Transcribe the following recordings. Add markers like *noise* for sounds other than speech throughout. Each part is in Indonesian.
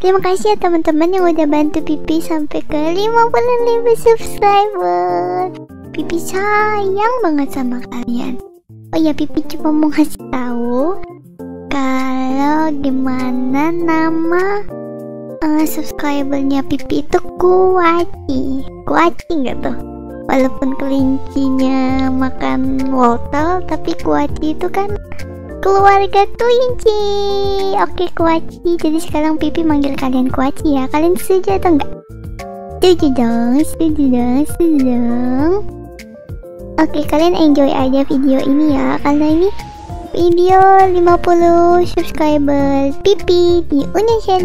Terima kasih ya teman-teman yang udah bantu Pipi sampai ke 55 subscriber. Pipi sayang banget sama kalian. Oh ya Pipi cuma mau kasih tahu kalau gimana nama uh, subscribernya Pipi itu Kuaci. Kuaci nggak tuh? Walaupun kelincinya makan wortel, tapi Kuaci itu kan keluarga kelinci oke kuaci. Jadi sekarang pipi manggil kalian kuaci ya. Kalian setuju atau enggak? Setuju dong setuju dong setuju dong. Oke kalian enjoy aja video ini ya. Karena ini video 50 subscriber pipi di Union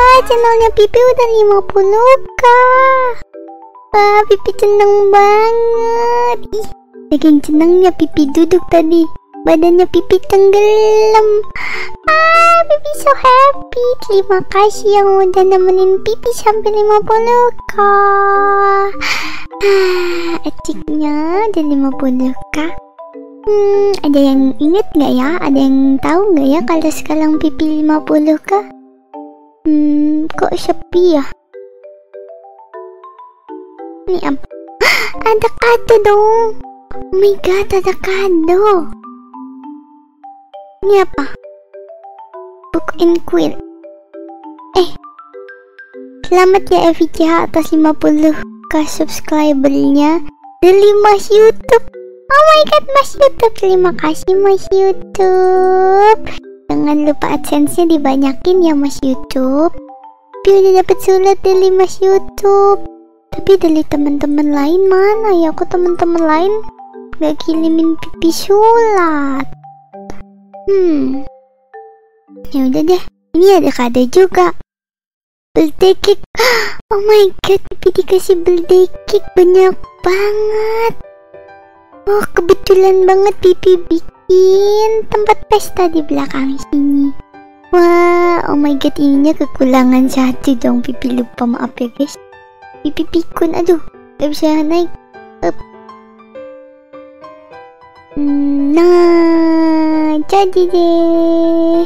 Challenge channelnya Pipi udah 50k Wah Pipi seneng banget. Ih Saking senengnya Pipi duduk tadi. Badannya Pipi tenggelam. Ah Pipi so happy. Terima kasih yang udah nemenin Pipi sampai 50k Ah Aciknya udah 50k Hmm, ada yang inget nggak ya? Ada yang tahu nggak ya kalau sekarang pipi 50 kah? Hmm, kok sepi ya? Ini apa? *gasps* ada kado dong. Oh my god, ada kado. Ini apa? Book and Quill. Eh, selamat ya FICH atas 50k subscribernya dari Mas YouTube. Oh my god, Mas YouTube. Terima kasih Mas YouTube. Jangan lupa AdSense-nya dibanyakin ya Mas YouTube. Tapi udah dapet surat dari Mas YouTube. Tapi dari teman-teman lain mana ya? Aku teman-teman lain gak kirimin pipi sulat. Hmm. Ya udah deh. Ini ada kado juga. Birthday cake. *gasps* Oh my god, pipi dikasih birthday cake banyak banget. Oh, kebetulan banget pipi bikin bikin tempat pesta di belakang sini. Wah, oh my god, ininya kekurangan satu dong. Pipi lupa, maaf ya guys. Pipi pikun, aduh, gak bisa naik. Up. Nah, jadi deh.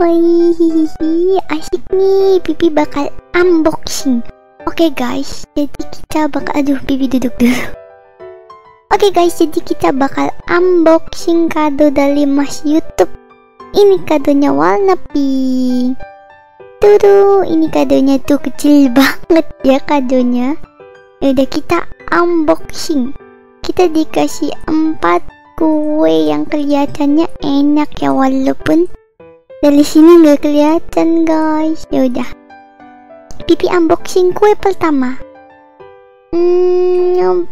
Wih, asik nih. Pipi bakal unboxing. Oke okay, guys, jadi kita bakal, aduh, pipi duduk dulu. Oke okay guys, jadi kita bakal unboxing kado dari Mas YouTube. Ini kadonya warna pink. Tuh, ini kadonya tuh kecil *laughs* banget ya kadonya. Ya udah kita unboxing. Kita dikasih empat kue yang kelihatannya enak ya walaupun dari sini nggak kelihatan guys. Ya udah. Pipi unboxing kue pertama. Hmm,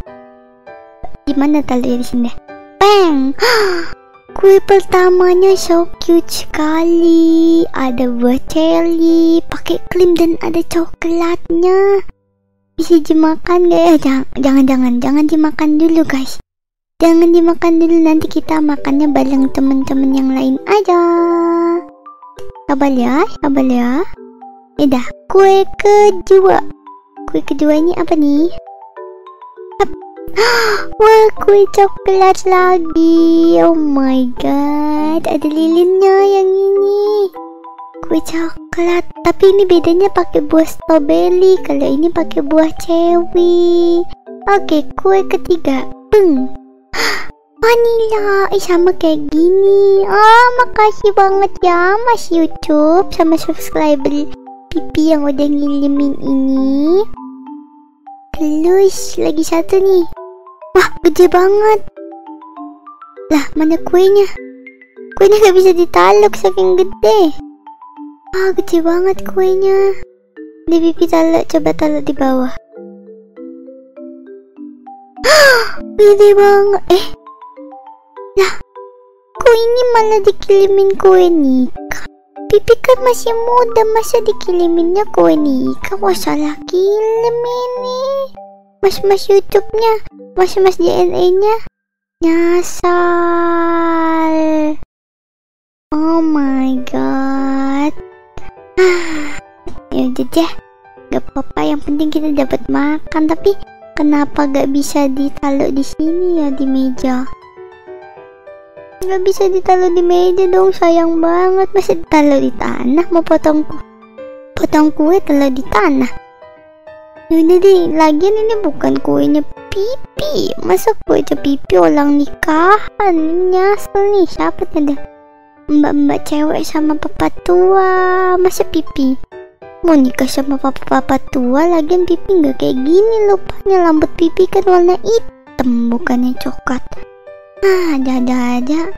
Gimana tali di sini? Bang! *gasps* Kue pertamanya so cute sekali. Ada buah cherry, pakai krim dan ada coklatnya. Bisa dimakan gak ya? Jangan, jangan, jangan, jangan dimakan dulu guys. Jangan dimakan dulu nanti kita makannya bareng teman-teman yang lain aja. Sabar ya, sabar ya. Udah, kue kedua. Kue kedua ini apa nih? *gasps* Wah, kue coklat lagi. Oh my god, ada lilinnya yang ini. Kue coklat, tapi ini bedanya pakai buah strawberry. Kalau ini pakai buah cewi. Oke, kue ketiga. Beng. *gasps* Vanilla, eh sama kayak gini. Oh, makasih banget ya Mas YouTube sama subscriber Pipi yang udah ngirimin ini. Terus lagi satu nih Wah, gede banget. Lah, mana kuenya? Kuenya gak bisa ditaluk saking gede. Ah, gede banget kuenya. Di pipi taluk, coba taluk di bawah. gede banget. Eh, lah, kok ini malah dikirimin kue nikah? Pipi kan masih muda, masa dikiriminnya kue nikah? Wah, salah kirim ini. Mas-mas YouTube-nya mas-mas DNA-nya nyasar. Oh my god. ya udah deh. Gak apa-apa, yang penting kita dapat makan. Tapi Kenapa gak bisa ditaruh di sini ya di meja? Gak bisa ditaruh di meja dong, sayang banget. Masih ditaruh di tanah mau potong potong kue taruh di tanah. Yaudah deh, lagian ini bukan kuenya pipi. Masa kue pipi orang nikahan? Ini nyasel nih, siapa tadi? Mbak-mbak cewek sama papa tua, masa pipi? Mau nikah sama papa-papa tua, lagian pipi nggak kayak gini lupanya rambut pipi kan warna hitam bukannya coklat. Ah, ada-ada.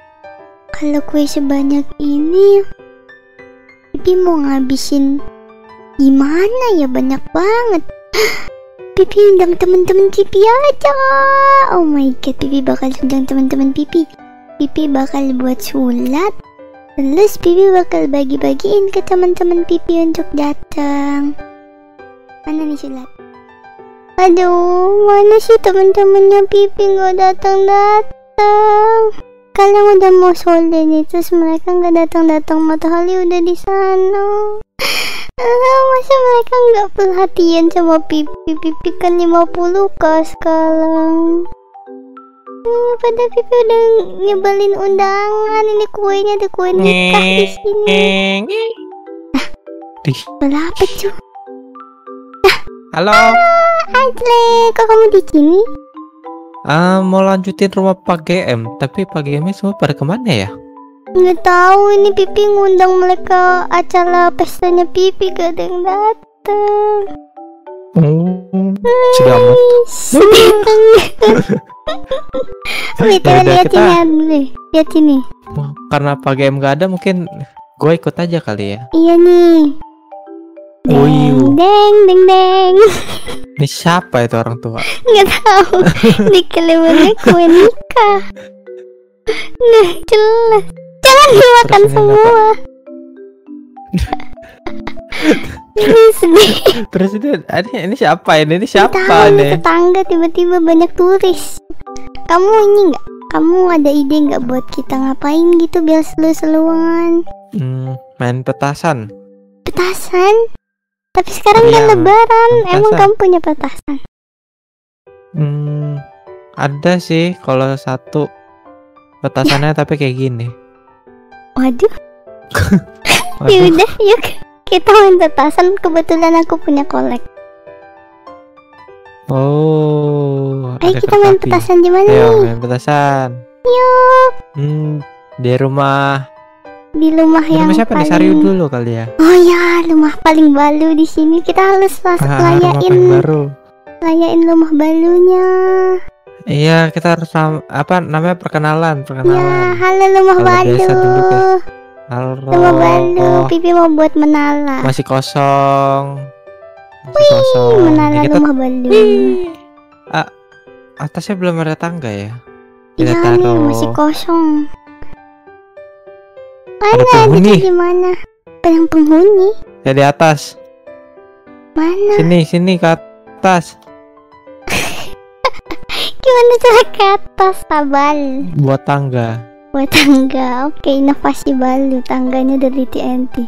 Kalau kue sebanyak ini, Pipi mau ngabisin gimana ya banyak banget. *gasps* Pipi undang temen-temen Pipi aja. Oh my god, Pipi bakal undang teman-teman Pipi. Pipi bakal buat sulat. Terus Pipi bakal bagi-bagiin ke teman-teman Pipi untuk datang. Mana nih sulat? Aduh, mana sih teman-temannya Pipi nggak datang-datang? Kalian udah mau sore nih, terus mereka nggak datang-datang matahari udah di sana. Ah, masa mereka nggak perhatian sama Pipi? Pipi kan 50 kah sekarang? Hmm, pada Pipi udah nyebalin undangan. Ini kuenya ada kue nikah di sini. Dih, Berapa cuy? halo. Adle, kok kamu di sini? Ah, mau lanjutin rumah Pak GM, tapi Pak GM semua pada ke mana ya? Nggak tahu ini Pipi ngundang mereka acara pestanya Pipi gak ada yang datang. Oh, sudah amat. Wait, lihat kita- ini Adle. Lihat ini. Karena Pak GM gak ada, mungkin gue ikut aja kali ya. Iya nih. Oh, iya. Deng, deng, deng. *laughs* Ini siapa itu orang tua? Nggak tahu. *laughs* Di kelebihannya kue nikah. Nggak jelas. Jangan dimakan semua. Ini sedih. Terus ini, ini, ini siapa ini? Ini siapa tahu, ini tetangga tiba-tiba banyak turis. Kamu ini nggak? Kamu ada ide nggak buat kita ngapain gitu biar seru-seruan? Hmm, main petasan. Petasan? Tapi sekarang kan lebaran. Emang petasan. kamu punya petasan? Hmm, ada sih kalau satu petasannya tapi kayak gini. Waduh, *laughs* Waduh, ya udah yuk kita main petasan. Kebetulan aku punya kolek. Oh, Ayo kita main petasan di mana Ayo nih? main petasan. Yuk Hmm, di rumah. Di rumah Di yang siapa nih? paling. Sariu dulu kali ya. Oh ya, rumah paling baru di sini. Kita harus las- Ah, rumah layain baru. layain rumah barunya. Iya, kita harus apa namanya perkenalan, Ya, perkenalan. halo rumah Kalau baru. biasa dulu, guys. Halo. Rumah baru. Pipi mau buat menara. Masih kosong. Masih kosong. menara Ini kita rumah baru. Wih. Ah, atasnya belum ada tangga ya? Kita Iya nih, taruh. masih kosong. Ada Mana penghuni. itu gimana? Yang penghuni? Ya di atas. Mana? Sini, sini ke atas. *laughs* Gimana cara ke atas tabal? Buat tangga. Buat tangga. Oke, inovasi baru. Tangganya dari TNT.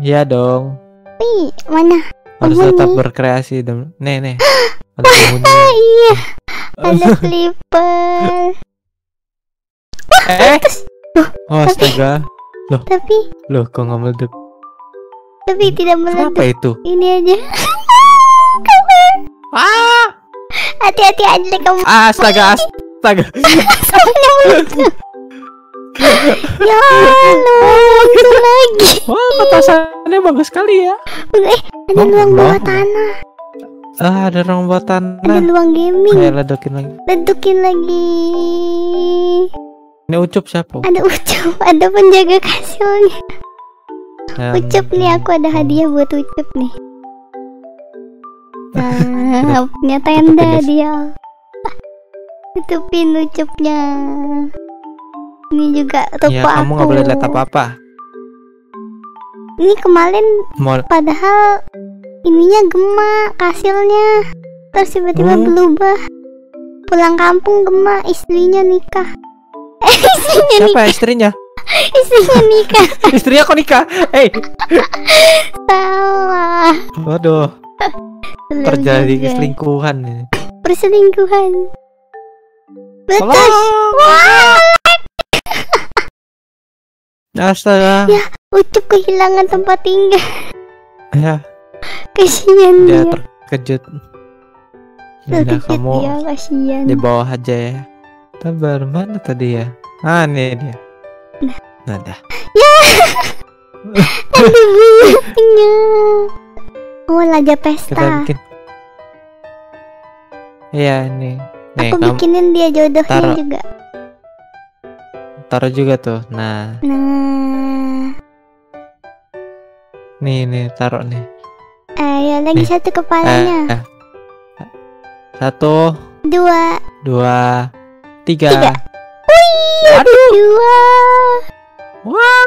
Iya dong. Wih, mana? Harus Penghuni. tetap berkreasi dong. Nih, nih. *gasps* Ada penghuni. Iya. *laughs* Ada flipper. eh. Oh, astaga. Tapi, Loh, kok nggak meledak? tapi tidak Kenapa meledak. itu? Ini aja. *laughs* Ah! Hati-hati aja kamu. Ah, astaga, astaga. *laughs* Meledak. *laughs* ya, lu itu lagi. Wah, petasannya bagus sekali ya. Eh, ada Oh, luang bawah tanah. Ah, ada ruang Ada tanah. luang gaming. Kayak ledakin lagi. Ledukin lagi. Ini ucup siapa? Ada ucup, ada penjaga kasurnya. Yang- Ucup nih, aku ada hadiah buat Ucup nih. *laughs* Nah, punya tenda guys. dia. Tutupin Ucupnya. Ini juga toko Ya, kamu aku. nggak boleh lihat apa-apa. Ini kemarin Mau padahal ininya gemak hasilnya. Terus tiba-tiba Hmm. berubah. Pulang kampung gemak, istrinya nikah. Eh, istrinya siapa nikah, istrinya? istrinya nikah. *laughs* Istrinya kok nikah? Eh, Salah. waduh, Belum terjadi juga. keselingkuhan ini. perselingkuhan. Betul. Astaga. Ya. Ucup kehilangan tempat tinggal. Ya, Kasihan dia dia. terkejut. Terkejut kamu dia, kasihan. di bawah aja ya. Sabar, mana tadi ya? Ah, ini dia. Nah, dah. Bulunya. Oh, lagi Kita pesta. bikin. Iya, nih. Nih, Aku kamu bikinin dia jodohnya taruh. juga. taruh juga tuh. Nah, Nah, nih, nih, taruh nih. ayo lagi Nih. satu kepalanya. Eh, eh. Satu, Dua, dua, tiga. Tiga. Aduh. dua. Wah,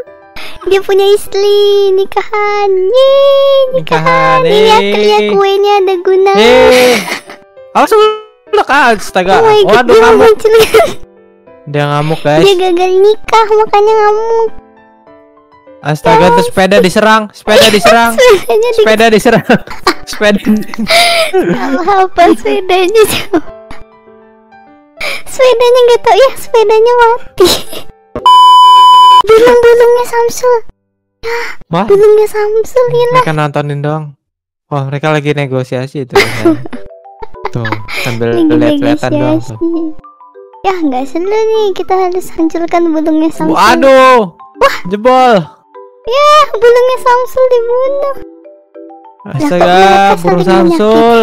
Dia punya istri nikahan. Yeay, nikahan. lihat Eh. lihat kuenya ada guna. Eh. Awas lu astaga. Oh god, Waduh, dia ngamuk. *laughs* Dia ngamuk, guys. Dia gagal nikah makanya ngamuk. Astaga, tuh sepeda diserang, sepeda diserang, *laughs* sepeda diserang. *laughs* Sepeda. Apa sepedanya. Sepedanya nggak tahu ya sepedanya mati. Bulung-bulungnya Samsul, Wah, bulungnya Samsul ya mereka nontonin doang. Wah, mereka lagi negosiasi ya. *laughs* Tuh, sambil lihat-lihatan doang negosiasi. tuh. Ya nggak seru nih kita harus hancurkan bulungnya Samsul. Waduh. Jebol. Ya bulungnya Samsul dibunuh. Astaga, burung Samsul.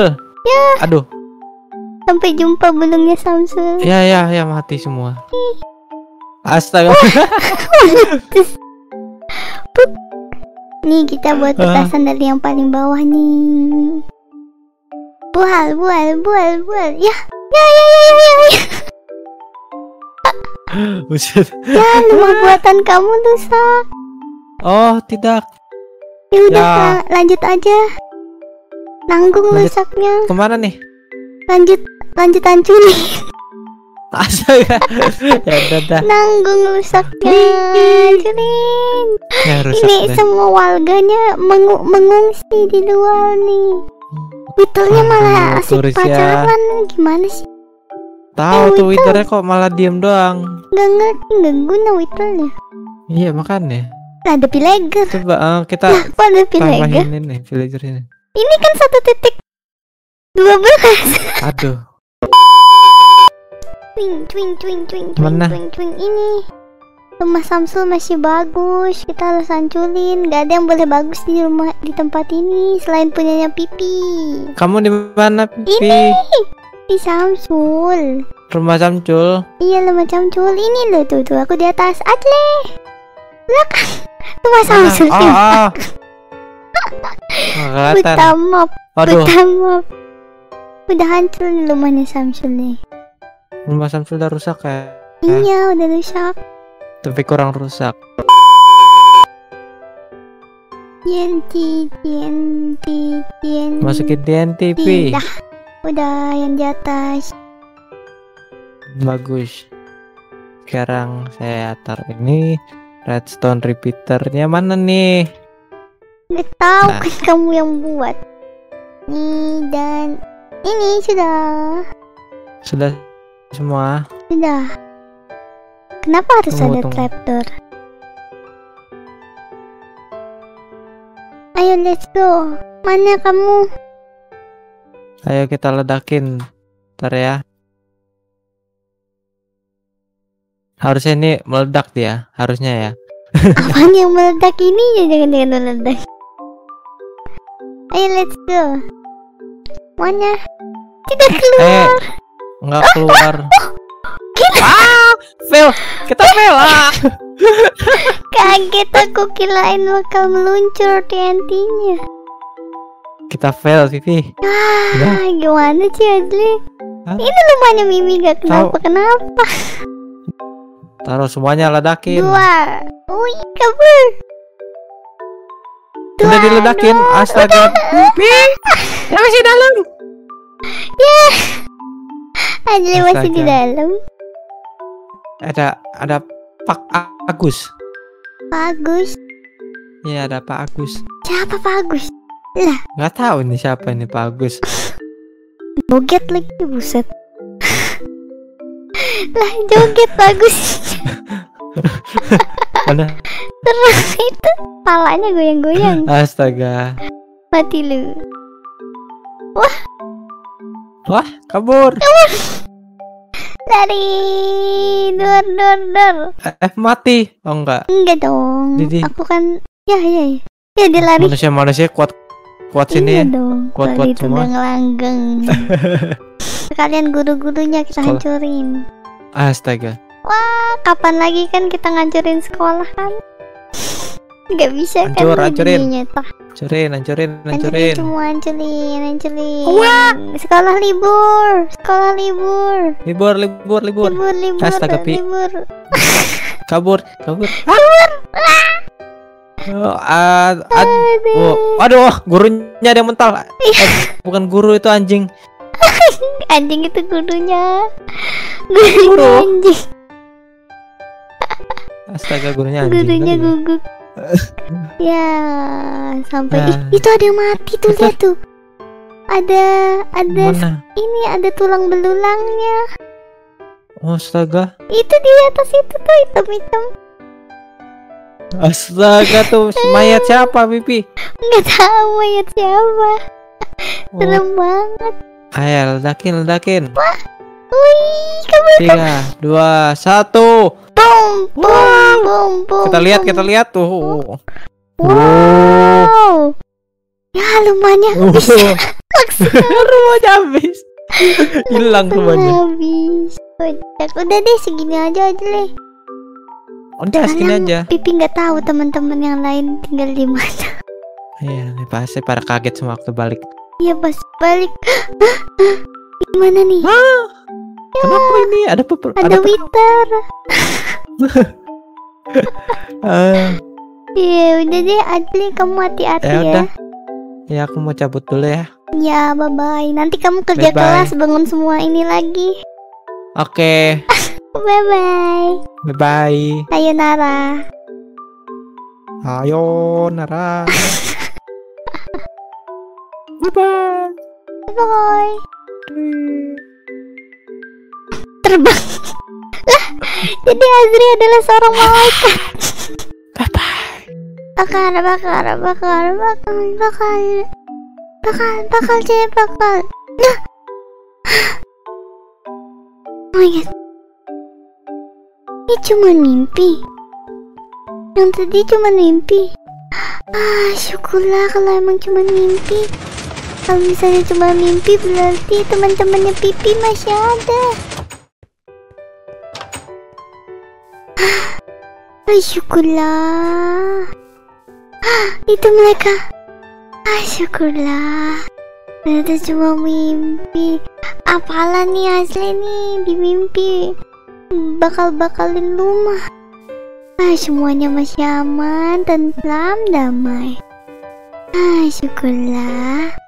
Ya. Aduh. Sampai jumpa bulungnya Samsul. Ya ya ya mati semua. Astaga. *laughs* Nih kita buat Ah. petasan dari yang paling bawah nih. Bual, bual, bual, bual. Ya, ya, ya, ya, ya, ya. ya. *laughs* Buset. Ya, rumah buatan kamu rusak. Oh, tidak. Ya udah Ya. la- lanjut aja. Nanggung rusaknya. Ke mana nih? Lanjut, lanjut hancurin. Astaga. ya udah dah. Nanggung rusaknya. Hancurin. Ya rusak Ini deh. semua warganya mengu- mengungsi di luar nih. Beetles-nya malah asik ya. pacaran. Gimana sih? Tahu Eh, tuh Wither. Withernya kok malah diem doang. Gak ngerti, gak guna Beetle-nya. Iya makanya. Ada pileger. Coba eh, kita ada tambahin ini villager ini. Ini kan satu titik dua belas. Aduh. Twing, twing, twing, twing, twing, twing, twing. Ini rumah Samsul masih bagus. Kita harus hancurin. Gak ada yang boleh bagus di rumah di tempat ini selain punyanya Pipi. Kamu di mana, Pipi? Ini di Samsul. Rumah Samcul. Iya lo macam cul ini loh tuh tuh aku di atas Adle belakang rumah? Samsul Oh, oh. Kelihatan. Utamap Waduh, Utamap udah hancur nih rumahnya Samsul nih Samcul udah rusak ya. iya udah rusak Tapi kurang rusak. TNT TNT TNT Masukin TNT, Pi. Dah udah yang di atas Bagus. Sekarang saya taruh ini redstone repeaternya mana nih? Nggak tahu Nah. kan *laughs* kamu yang buat nih dan ini sudah Sudah semua. Sudah. Kenapa harus Tunggu, ada tunggu. trapdoor? Ayo let's go. Mana kamu? Ayo kita ledakin. Ntar ya. Harusnya ini meledak dia, harusnya ya. *laughs* Apaan yang meledak ini ya jangan jangan meledak. Ayo let's go. Mana? Tidak keluar. Eh, nggak keluar. ah, fail. Kita fail. Ah. *laughs* Kaget aku kirain bakal meluncur TNT-nya. Kita fail, Vivi. Ah, gimana sih Adli? Hah? Ini rumahnya Mimi gak kenapa kenapa. Taruh semuanya ledakin. Dua. Wih, kabur. Udah Dua, diledakin. dua. Astaga. Yang masih dalam. Adli masih di dalam. Ada ada Pak Agus. Bagus. Iya, ada Pak Agus. Siapa Pak Agus? Nggak tahu ini siapa ini Pak Agus. joget lagi buset lah joget bagus Mana? terus itu palanya goyang-goyang Astaga. mati lu Wah, kabur. dari dor dor dor Eh, mati. Oh enggak. enggak dong Didi. aku kan ya ya ya ya dia lari Manusia-manusia kuat kuat sini iya ya. dong Kuat-kuat lari semua. langgeng *laughs* kalian guru-gurunya kita Sekolah. hancurin Astaga. Wah, kapan lagi kan kita ngancurin sekolah kan? Nggak bisa Hancur, kan hancurin. jadinya, toh. Hancurin, hancurin, Hancurin hancurin. semua, hancurin, hancurin. Sekolah libur, sekolah libur, Libur, libur, libur. libur, libur, Astaga, Pi. libur. *laughs* Kabur, kabur. Oh, ad, ad, oh, aduh, gurunya ada yang mental. Eh, bukan guru itu anjing. *laughs* Anjing itu gurunya. Gurunya Guru. anjing, Astaga, gurunya anjing. gurunya tadi. *laughs* ya, sampai Nah. Ih, itu ada yang mati tuh lihat tuh. Ada ada Mana? ini ada tulang belulangnya. Astaga. Itu di atas itu tuh hitam-hitam. Astaga tuh *laughs* mayat siapa, Pipi? Nggak tahu mayat siapa. Oh, Serem banget. ayo ledakin, ledakin. Wih, Tiga, dua, satu. bom, bom, bom, bom. Kita lihat, kita lihat tuh. Wow. Ya lumayan Oh. maksimal rumahnya habis. Hilang rumahnya. habis. Udah deh segini aja aja deh. Udah segini aja. Pipi nggak tahu teman-teman yang lain tinggal di mana. Iya, pasti pada kaget semua waktu balik. Iya pas balik. *gasps* Gimana nih? Kenapa ini? Ada apa? Ada Twitter. *laughs* Ah, Iya udah deh Adli kamu hati-hati ya ya. udah. Ya aku mau cabut dulu ya. Ya bye bye. Nanti kamu kerja Bye-bye. kelas bangun semua ini lagi. Oke, *laughs* Bye bye. bye bye. Sayonara. Ayo Nara. bye bye. Bye bye. Terbang. lah, jadi Azri adalah seorang malaikat. Bye. Bakar, bakar, bakar, bakar, bakar, bakar, bakar, saya bakar. Nah. Oh my god. Ini cuma mimpi. Yang tadi cuma mimpi. Ah, syukurlah kalau emang cuma mimpi. Kalau misalnya cuma mimpi berarti teman-temannya Pipi masih ada. Syukurlah. Ah, itu mereka. Ah, syukurlah. Ternyata cuma mimpi. Apalah nih asli nih di mimpi. Bakal-bakalin rumah. Ah, semuanya masih aman, tentram, damai. Ah, syukurlah.